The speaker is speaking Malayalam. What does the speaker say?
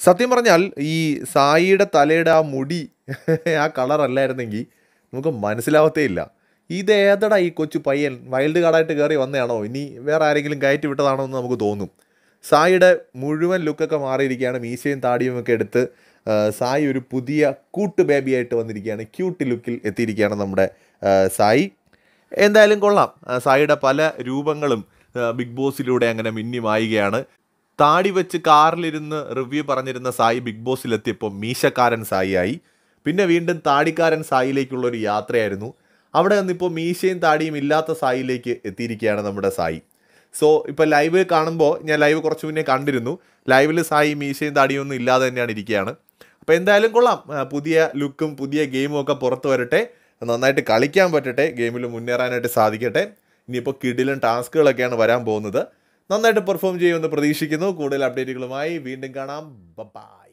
സത്യം പറഞ്ഞാൽ ഈ സായിയുടെ തലയുടെ ആ മുടി ആ കളർ അല്ലായിരുന്നെങ്കിൽ നമുക്ക് മനസ്സിലാവത്തേ ഇല്ല. ഇത് ഏതടാ ഈ കൊച്ചു പയ്യൻ? വൈൽഡ് കാർഡായിട്ട് കയറി വന്നതാണോ? ഇനി വേറെ ആരെങ്കിലും കയറ്റി വിട്ടതാണോ എന്ന് നമുക്ക് തോന്നും. സായിയുടെ മുഴുവൻ ലുക്കൊക്കെ മാറിയിരിക്കുകയാണ്. മീശയും താടിയും ഒക്കെ എടുത്ത് സായി ഒരു പുതിയ കൂട്ട് ബേബിയായിട്ട് വന്നിരിക്കുകയാണ്. ക്യൂട്ട് ലുക്കിൽ എത്തിയിരിക്കുകയാണ് നമ്മുടെ സായി. എന്തായാലും കൊള്ളാം. സായിയുടെ പല രൂപങ്ങളും ബിഗ് ബോസിലൂടെ അങ്ങനെ മിന്നി മായുകയാണ് താടി വെച്ച് കാറിലിരുന്ന് റിവ്യൂ പറഞ്ഞിരുന്ന സായി ബിഗ് ബോസിലെത്തിയപ്പോൾ മീശക്കാരൻ സായിയായി. പിന്നെ വീണ്ടും താടിക്കാരൻ സായിലേക്കുള്ള ഒരു യാത്രയായിരുന്നു. അവിടെ നിന്നിപ്പോൾ മീശയും താടിയും ഇല്ലാത്ത സായിലേക്ക് എത്തിയിരിക്കുകയാണ് നമ്മുടെ സായി. സോ ഇപ്പോൾ ലൈവ് കാണുമ്പോൾ ഞാൻ ലൈവ് കുറച്ച് മുന്നേ കണ്ടിരുന്നു. ലൈവിൽ സായി മീശയും താടിയും ഒന്നും ഇല്ലാതെ തന്നെയാണ് ഇരിക്കുകയാണ്. അപ്പോൾ എന്തായാലും കൊള്ളാം. പുതിയ ലുക്കും പുതിയ ഗെയിമും ഒക്കെ പുറത്ത് വരട്ടെ. നന്നായിട്ട് കളിക്കാൻ പറ്റട്ടെ. ഗെയിമിൽ മുന്നേറാനായിട്ട് സാധിക്കട്ടെ. ഇനിയിപ്പോൾ കിടിലും ടാസ്കുകളൊക്കെയാണ് വരാൻ പോകുന്നത്. നന്നായിട്ട് പെർഫോം ചെയ്യുമെന്ന് പ്രതീക്ഷിക്കുന്നു. കൂടുതൽ അപ്ഡേറ്റുകളുമായി വീണ്ടും കാണാം. ബൈ